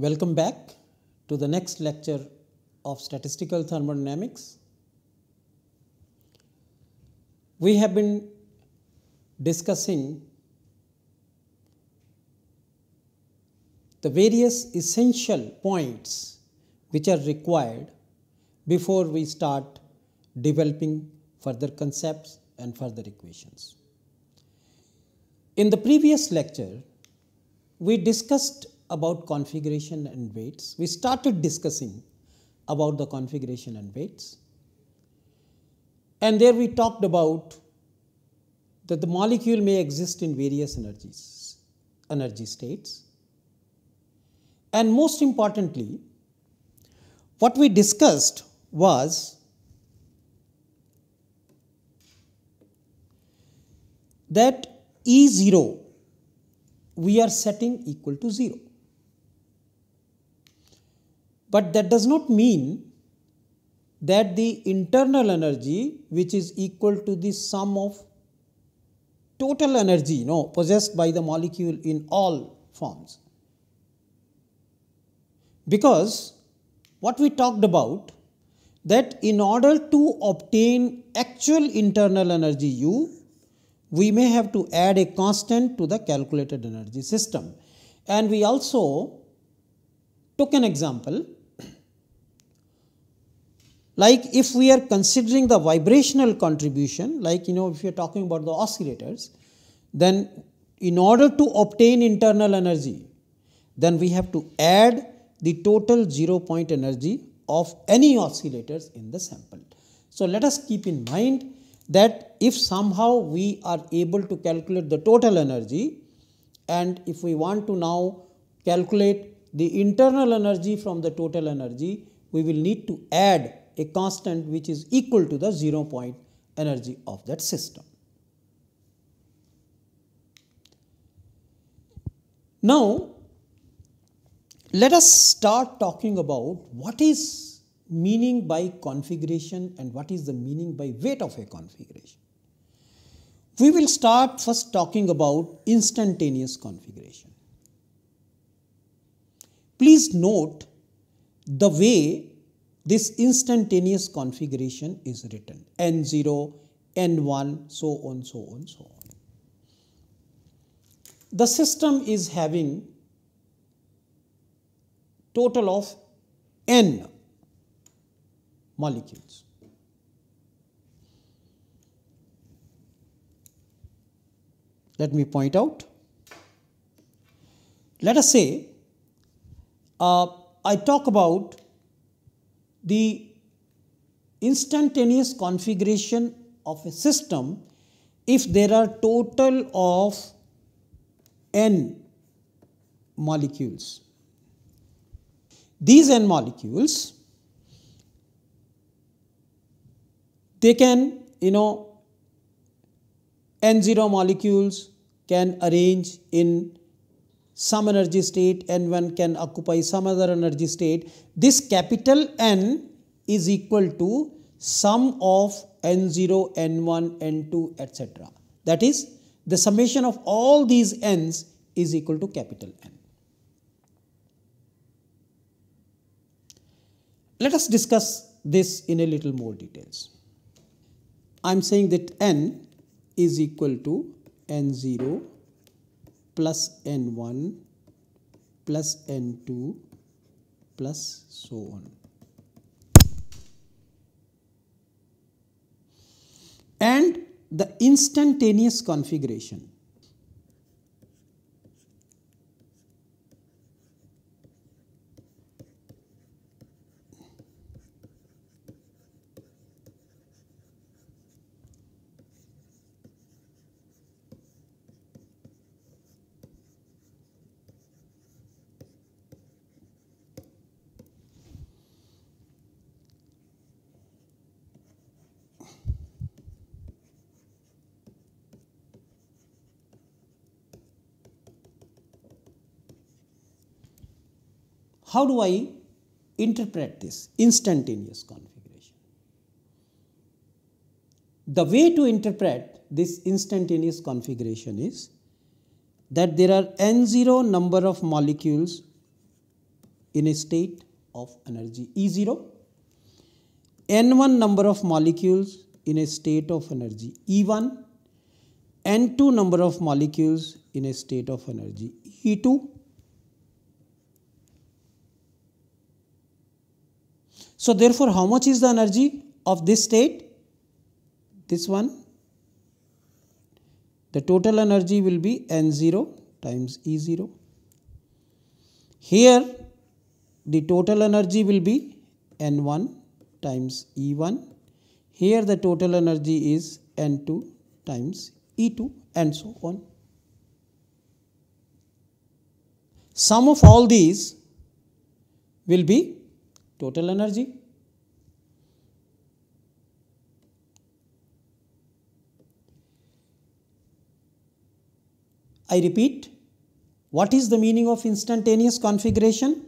Welcome back to the next lecture of statistical thermodynamics. We have been discussing the various essential points which are required before we start developing further concepts and further equations. In the previous lecture, we discussed about configuration and weights. We started discussing about the configuration and weights. And there we talked about that the molecule may exist in various energies, energy states. And most importantly, what we discussed was that E0 we are setting equal to 0. But that does not mean that the internal energy which is equal to the sum of total energy no, possessed by the molecule in all forms. Because what we talked about that in order to obtain actual internal energy U, we may have to add a constant to the calculated energy system. And we also took an example like if we are considering the vibrational contribution, like you know, if you are talking about the oscillators, then in order to obtain internal energy, then we have to add the total zero point energy of any oscillators in the sample. So let us keep in mind that if somehow we are able to calculate the total energy and if we want to now calculate the internal energy from the total energy, we will need to add a constant which is equal to the zero point energy of that system. Now, let us start talking about what is meaning by configuration and what is the meaning by weight of a configuration. We will start first talking about instantaneous configuration. Please note the way this instantaneous configuration is written n0, n1, so on, so on, so on. The system is having total of n molecules. Let me point out. Let us say uh, I talk about the instantaneous configuration of a system if there are total of n molecules. These n molecules they can you know n0 molecules can arrange in some energy state n1 can occupy some other energy state. This capital n is equal to sum of n0 n1 n2 etc that is the summation of all these n's is equal to capital n. Let us discuss this in a little more details. I am saying that n is equal to n0 plus n1 plus n2 plus so on. And the instantaneous configuration How do I interpret this instantaneous configuration? The way to interpret this instantaneous configuration is that there are n0 number of molecules in a state of energy E0, N1 number of molecules in a state of energy E1, N2 number of molecules in a state of energy E2. So therefore, how much is the energy of this state? This one. The total energy will be N0 times E0. Here the total energy will be N1 times E1. Here the total energy is N2 times E2 and so on. Sum of all these will be total energy. I repeat, what is the meaning of instantaneous configuration?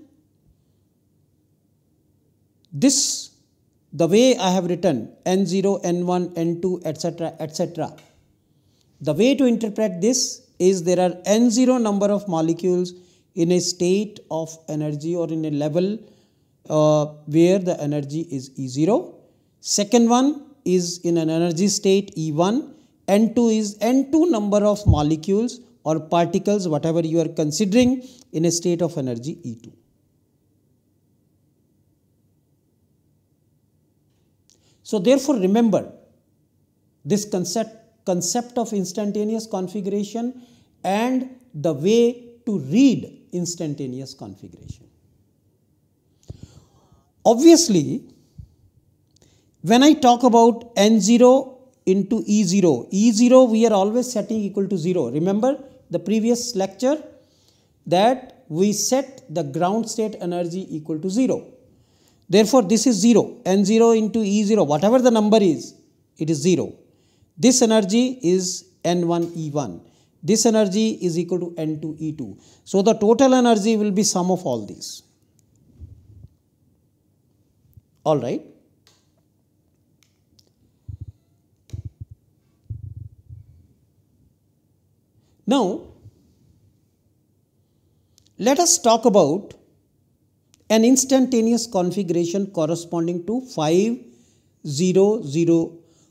This, the way I have written N0, N1, N2, etc., etc. The way to interpret this is there are N0 number of molecules in a state of energy or in a level uh, where the energy is E0. Second one is in an energy state E1. N2 is N2 number of molecules or particles whatever you are considering in a state of energy E2. So therefore remember this concept, concept of instantaneous configuration and the way to read instantaneous configuration. Obviously, when I talk about N0 into E0, E0 we are always setting equal to 0. Remember the previous lecture that we set the ground state energy equal to 0. Therefore, this is 0, N0 into E0, whatever the number is, it is 0. This energy is N1 E1. This energy is equal to N2 E2. So, the total energy will be sum of all these. Alright. Now, let us talk about an instantaneous configuration corresponding to 500.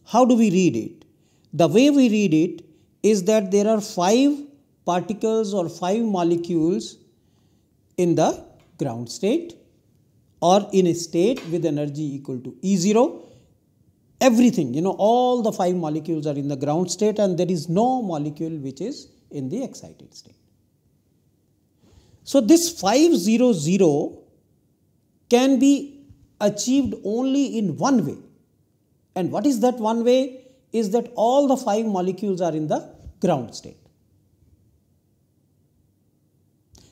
How do we read it? The way we read it is that there are five particles or five molecules in the ground state or in a state with energy equal to E0 everything you know all the five molecules are in the ground state and there is no molecule which is in the excited state. So, this 500 can be achieved only in one way. And what is that one way? Is that all the five molecules are in the ground state.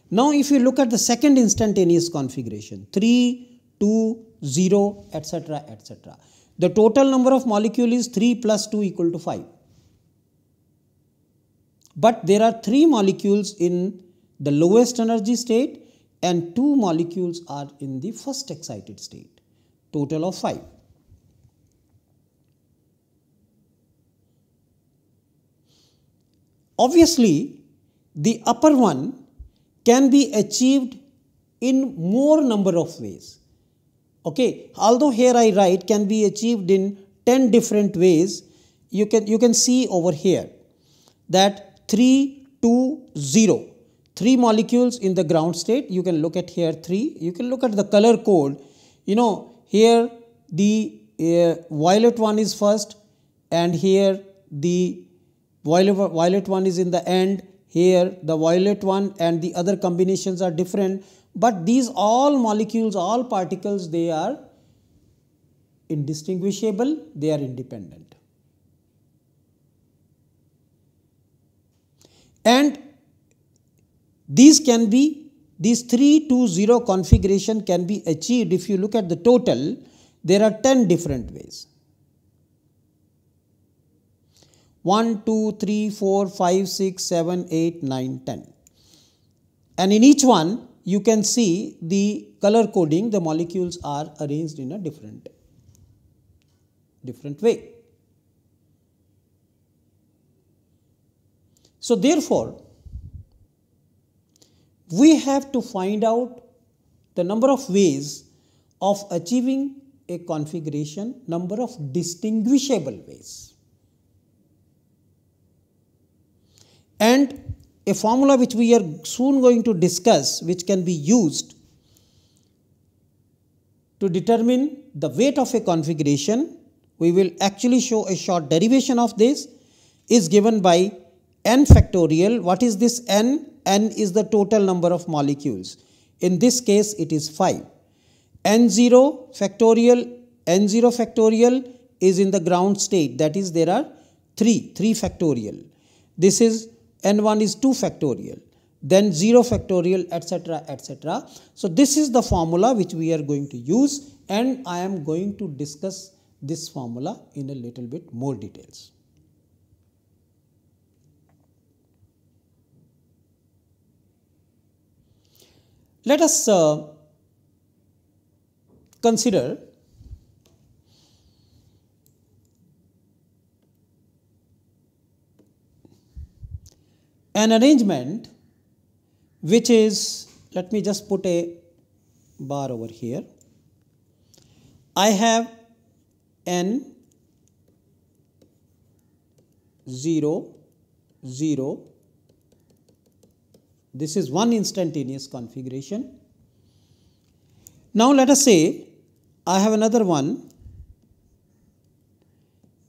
Now, if you look at the second instantaneous configuration 3, 2, 0, etc., etc., the total number of molecule is 3 plus 2 equal to 5. But there are three molecules in the lowest energy state and two molecules are in the first excited state, total of five. Obviously, the upper one can be achieved in more number of ways. Okay, although here I write can be achieved in 10 different ways, you can, you can see over here that 3, 2, 0. Three molecules in the ground state. You can look at here 3. You can look at the color code. You know, here the uh, violet one is first and here the violet, violet one is in the end. Here the violet one and the other combinations are different. But these all molecules, all particles, they are indistinguishable, they are independent. and these can be these 3 to 0 configuration can be achieved if you look at the total there are 10 different ways 1 2 3 4 5 6 7 8 9 10 and in each one you can see the color coding. The molecules are arranged in a different different way. So, therefore, we have to find out the number of ways of achieving a configuration, number of distinguishable ways. And a formula which we are soon going to discuss, which can be used to determine the weight of a configuration, we will actually show a short derivation of this, is given by n factorial. What is this n? n is the total number of molecules. In this case, it is 5. n0 factorial, n0 factorial is in the ground state. That is, there are 3, 3 factorial. This is n1 is 2 factorial then 0 factorial etc etc. So, this is the formula which we are going to use and I am going to discuss this formula in a little bit more details. Let us uh, consider an arrangement which is let me just put a bar over here. I have n 0 0 this is one instantaneous configuration. Now let us say I have another one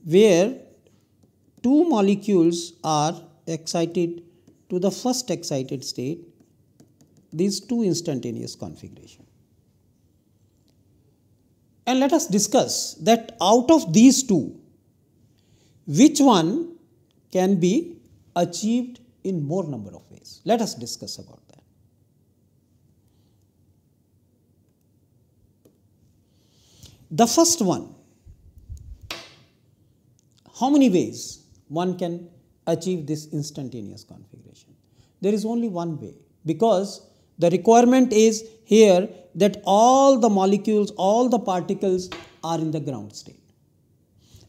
where two molecules are excited to the first excited state these two instantaneous configuration. And let us discuss that out of these two, which one can be achieved in more number of ways. Let us discuss about that. The first one, how many ways one can achieve this instantaneous configuration? There is only one way because the requirement is here that all the molecules, all the particles are in the ground state.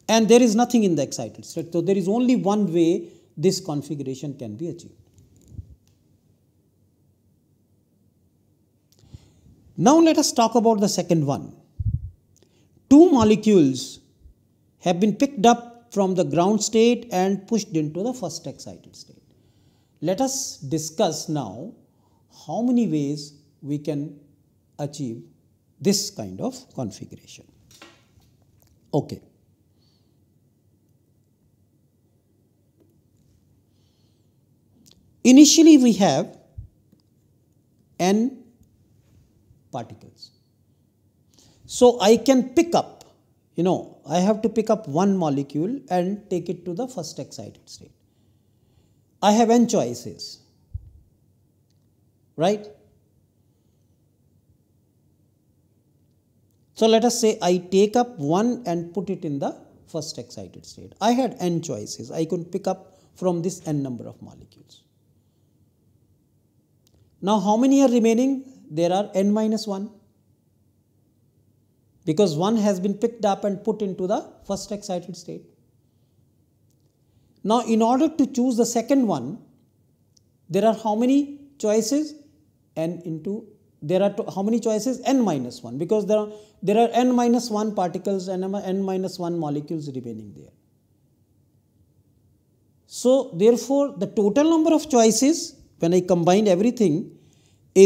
And there is nothing in the excited state. So there is only one way this configuration can be achieved. Now let us talk about the second one. Two molecules have been picked up from the ground state and pushed into the first excited state. Let us discuss now how many ways we can achieve this kind of configuration. Okay. Initially, we have n particles. So, I can pick up, you know, I have to pick up one molecule and take it to the first excited state. I have n choices right? So let us say I take up one and put it in the first excited state. I had n choices. I could pick up from this n number of molecules. Now how many are remaining? There are n minus 1 because one has been picked up and put into the first excited state. Now in order to choose the second one, there are how many choices? n into there are how many choices n minus 1 because there are there are n minus 1 particles and n minus 1 molecules remaining there so therefore the total number of choices when i combine everything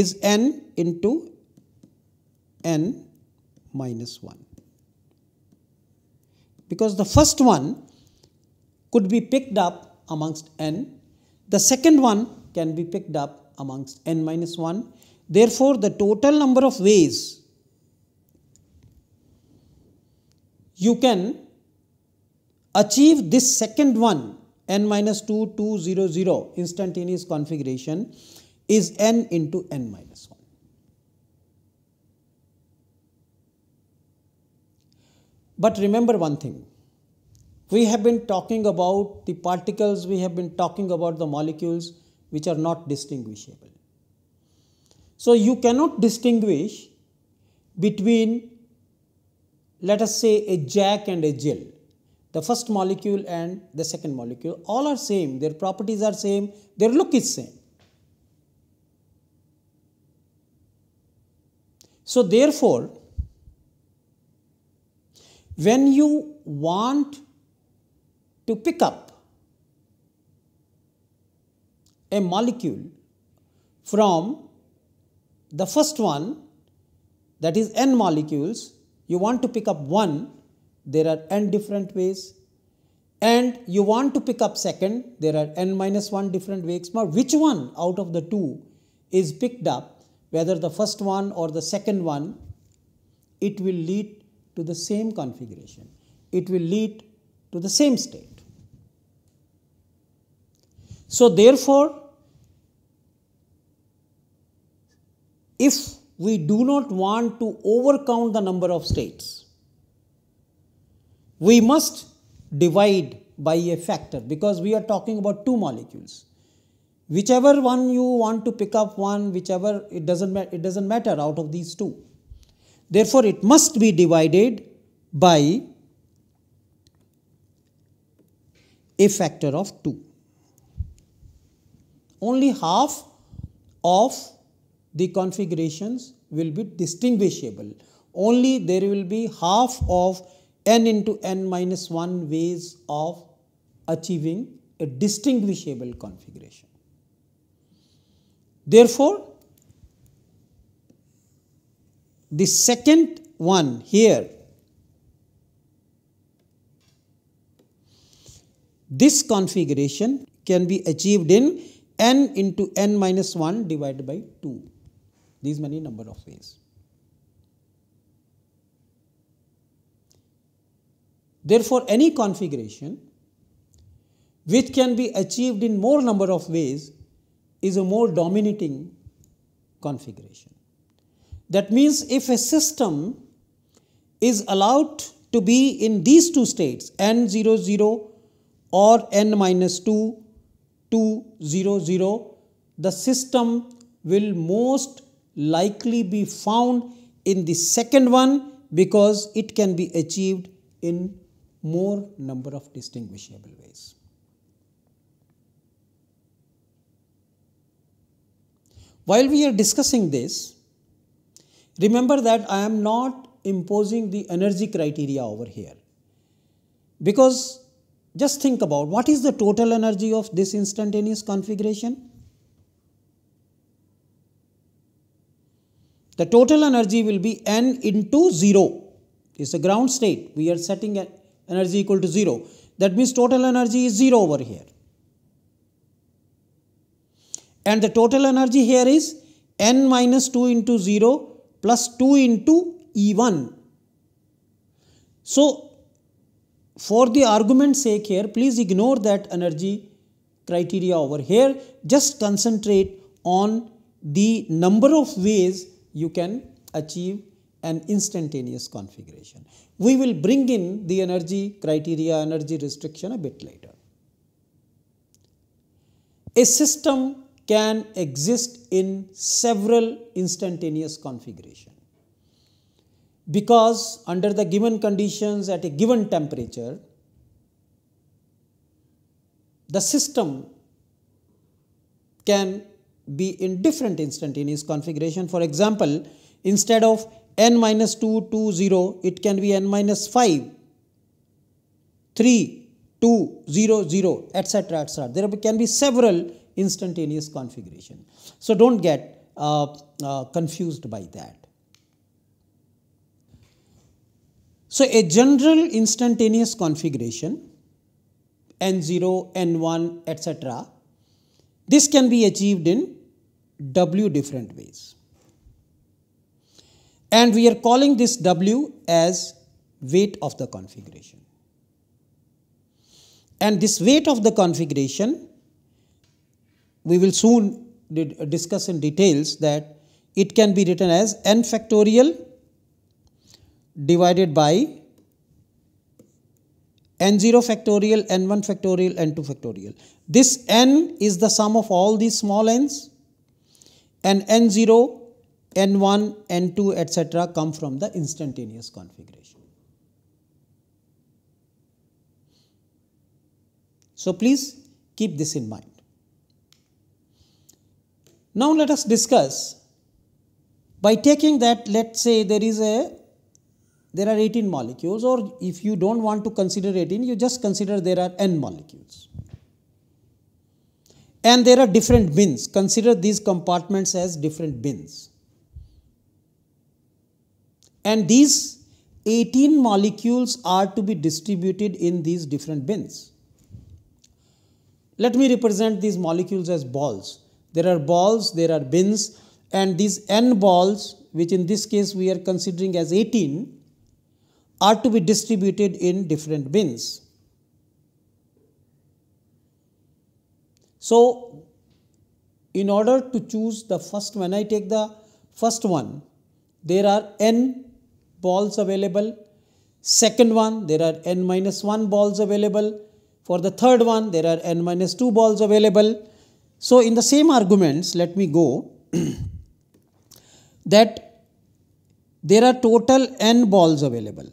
is n into n minus 1 because the first one could be picked up amongst n the second one can be picked up amongst n minus 1. Therefore, the total number of ways you can achieve this second one n minus 2 2 0 0 instantaneous configuration is n into n minus 1. But remember one thing we have been talking about the particles, we have been talking about the molecules, which are not distinguishable. So you cannot distinguish between let us say a Jack and a Jill. The first molecule and the second molecule all are same, their properties are same, their look is same. So, therefore, when you want to pick up a molecule from the first one that is n molecules, you want to pick up one, there are n different ways and you want to pick up second, there are n minus 1 different ways. Now, which one out of the two is picked up, whether the first one or the second one, it will lead to the same configuration. It will lead to the same state. So, therefore, if we do not want to overcount the number of states, we must divide by a factor because we are talking about two molecules. Whichever one you want to pick up one, whichever it doesn't it doesn't matter out of these two. Therefore, it must be divided by a factor of 2. Only half of the configurations will be distinguishable. Only there will be half of n into n minus 1 ways of achieving a distinguishable configuration. Therefore, the second one here, this configuration can be achieved in n into n minus 1 divided by 2, these many number of ways. Therefore, any configuration which can be achieved in more number of ways is a more dominating configuration. That means if a system is allowed to be in these two states n0 0 or n minus 2 2 0 0 the system will most likely be found in the second one because it can be achieved in more number of distinguishable ways. While we are discussing this, remember that I am not imposing the energy criteria over here because just think about what is the total energy of this instantaneous configuration? The total energy will be n into 0 is a ground state. We are setting energy equal to 0. That means total energy is 0 over here. And the total energy here is n minus 2 into 0 plus 2 into E1. So, for the argument's sake here, please ignore that energy criteria over here. Just concentrate on the number of ways you can achieve an instantaneous configuration. We will bring in the energy criteria, energy restriction a bit later. A system can exist in several instantaneous configuration because under the given conditions at a given temperature the system can be in different instantaneous configuration for example instead of n minus 2, 2, 0, it can be n minus 5, 3, 2, 0, 0, etc. etc. There can be several instantaneous configuration. So don't get uh, uh, confused by that. So a general instantaneous configuration n0, n1, etc. This can be achieved in w different ways and we are calling this W as weight of the configuration. And this weight of the configuration, we will soon discuss in details that it can be written as n factorial divided by n0 factorial, n1 factorial, n2 factorial. This n is the sum of all these small n's and n0 N1, N2, etc. come from the instantaneous configuration. So please keep this in mind. Now let us discuss. By taking that, let's say there is a there are 18 molecules or if you don't want to consider 18 you just consider there are n molecules. And there are different bins. Consider these compartments as different bins. And these 18 molecules are to be distributed in these different bins. Let me represent these molecules as balls there are balls there are bins and these n balls which in this case we are considering as 18 are to be distributed in different bins. So, in order to choose the first, when I take the first one, there are n balls available. Second one, there are n minus 1 balls available. For the third one, there are n minus 2 balls available. So, in the same arguments, let me go that there are total n balls available.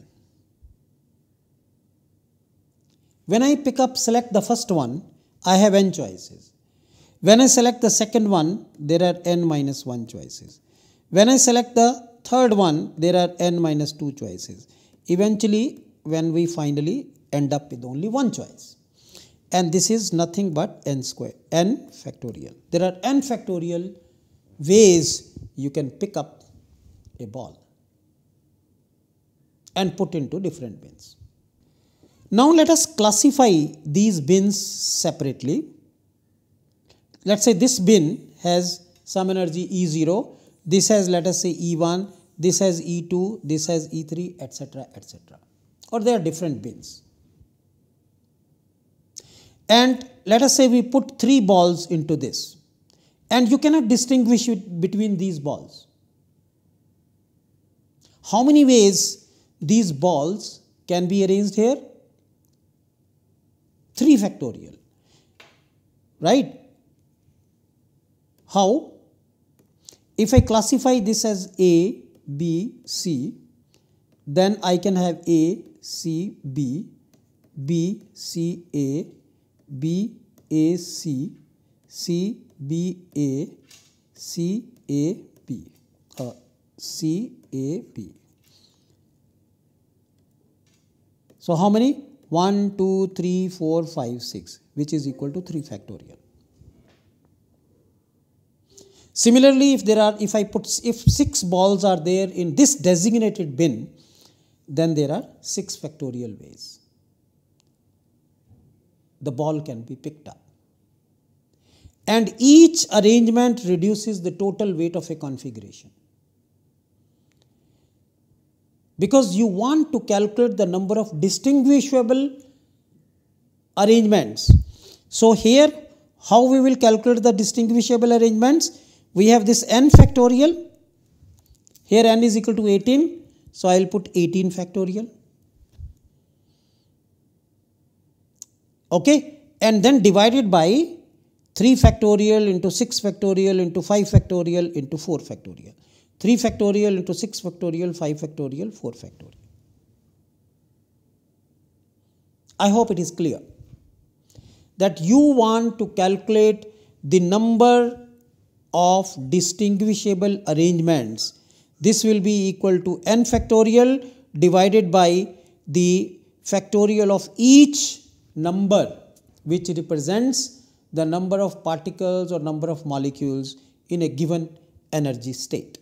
When I pick up select the first one, I have n choices. When I select the second one, there are n minus 1 choices. When I select the third one, there are n minus 2 choices. Eventually, when we finally end up with only one choice. And this is nothing but n square, n factorial. There are n factorial ways you can pick up a ball and put into different bins. Now let us classify these bins separately. Let's say this bin has some energy E0, this has let us say E1, this has E2, this has E3, etc. etc. Or they are different bins. And let us say we put three balls into this and you cannot distinguish between these balls. How many ways these balls can be arranged here? 3 factorial right how if I classify this as A B C then I can have A C B B C A B A C C B A C A B uh, C A B so how many 1, 2, 3, 4, 5, 6 which is equal to 3 factorial. Similarly, if there are, if I put, if 6 balls are there in this designated bin, then there are 6 factorial ways. The ball can be picked up. And each arrangement reduces the total weight of a configuration because you want to calculate the number of distinguishable arrangements. So here how we will calculate the distinguishable arrangements? We have this n factorial. Here n is equal to 18. So I will put 18 factorial. Okay. And then divided by 3 factorial into 6 factorial into 5 factorial into 4 factorial. 3 factorial into 6 factorial, 5 factorial, 4 factorial. I hope it is clear that you want to calculate the number of distinguishable arrangements. This will be equal to n factorial divided by the factorial of each number which represents the number of particles or number of molecules in a given energy state.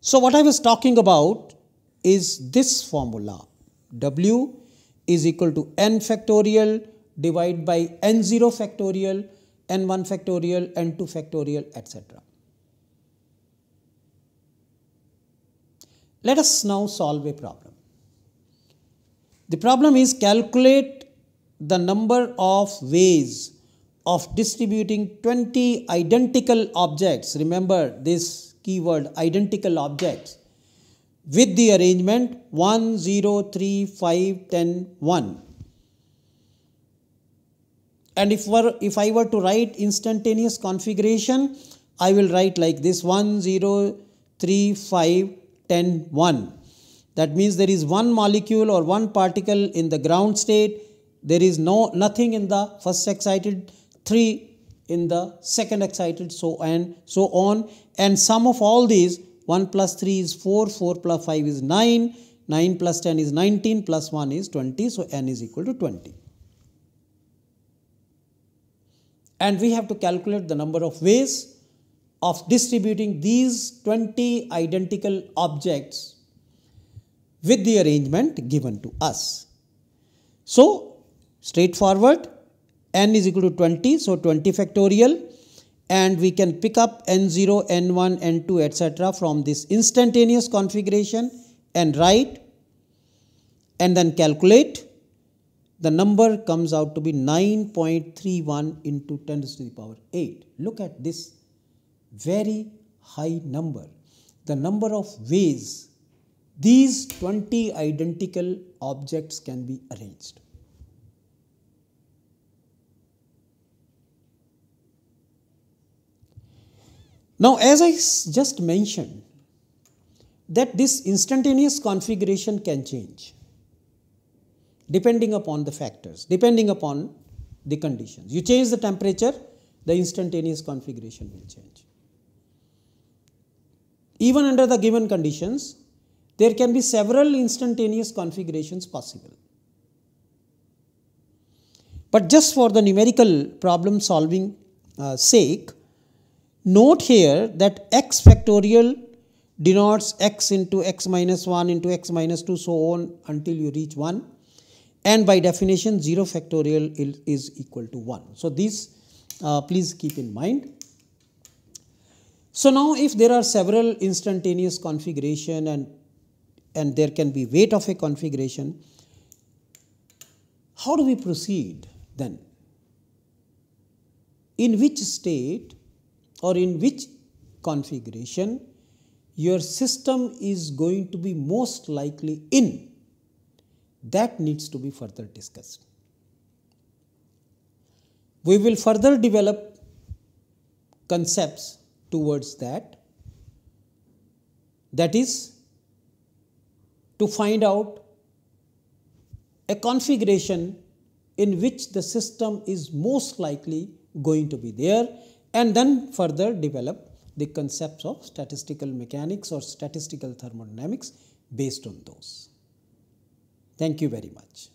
So, what I was talking about is this formula W is equal to n factorial divided by n0 factorial, n1 factorial, n2 factorial, etc. Let us now solve a problem. The problem is calculate the number of ways of distributing 20 identical objects. Remember this keyword identical objects with the arrangement 1, 0, 3, 5, 10, 1. And if, were, if I were to write instantaneous configuration, I will write like this 1, 0, 3, 5, 10, 1. That means there is one molecule or one particle in the ground state. There is no nothing in the first excited 3 in the second excited so and so on. And sum of all these 1 plus 3 is 4 4 plus 5 is 9 9 plus 10 is 19 plus 1 is 20 so n is equal to 20 and we have to calculate the number of ways of distributing these 20 identical objects with the arrangement given to us. So, straightforward. N is equal to 20 so 20 factorial. And we can pick up n0 n1 n2 etc from this instantaneous configuration and write and then calculate. The number comes out to be 9.31 into 10 to the power 8 look at this very high number the number of ways these 20 identical objects can be arranged Now, as I just mentioned, that this instantaneous configuration can change depending upon the factors, depending upon the conditions. You change the temperature, the instantaneous configuration will change. Even under the given conditions, there can be several instantaneous configurations possible. But just for the numerical problem solving uh, sake, Note here that x factorial denotes x into x minus 1 into x minus 2 so on until you reach 1 and by definition 0 factorial is equal to 1. So, these uh, please keep in mind. So, now if there are several instantaneous configuration and and there can be weight of a configuration, how do we proceed then? In which state or in which configuration your system is going to be most likely in that needs to be further discussed. We will further develop concepts towards that that is to find out a configuration in which the system is most likely going to be there and then further develop the concepts of statistical mechanics or statistical thermodynamics based on those. Thank you very much.